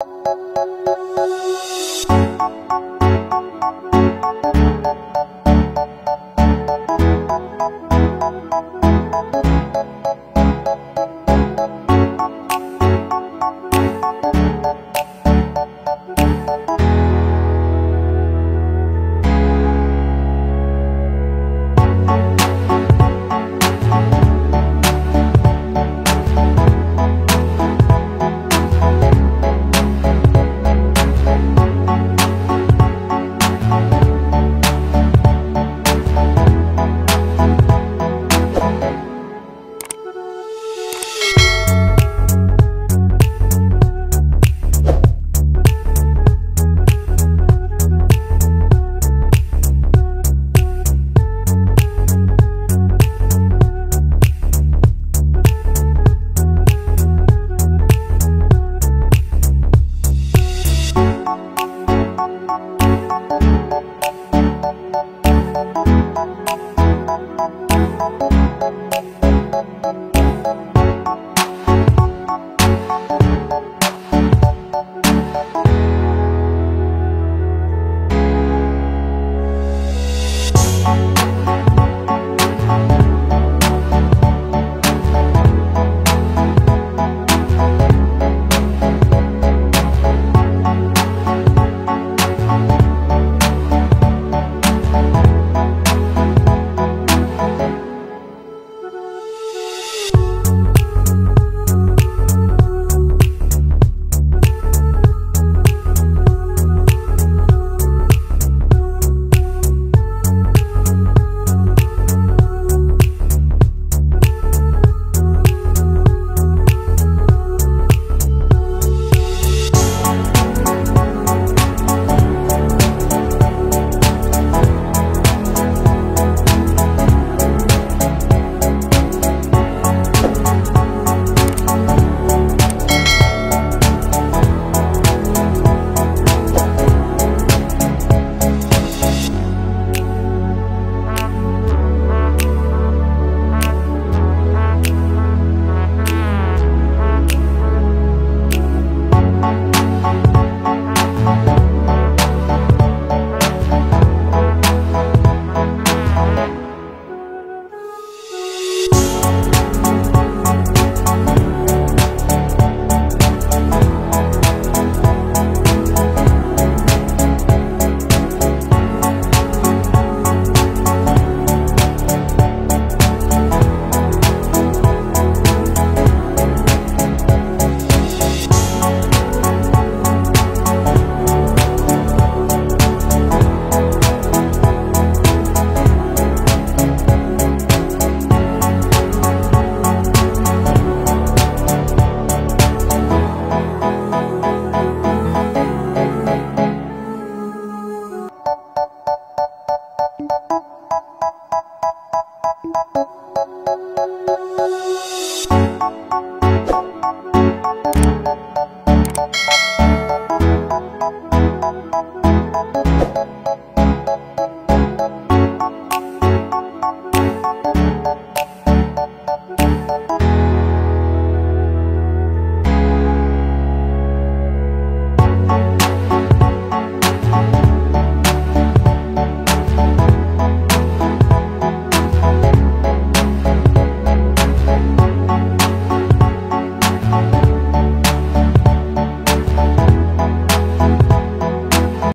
Música Thank you. Thank you.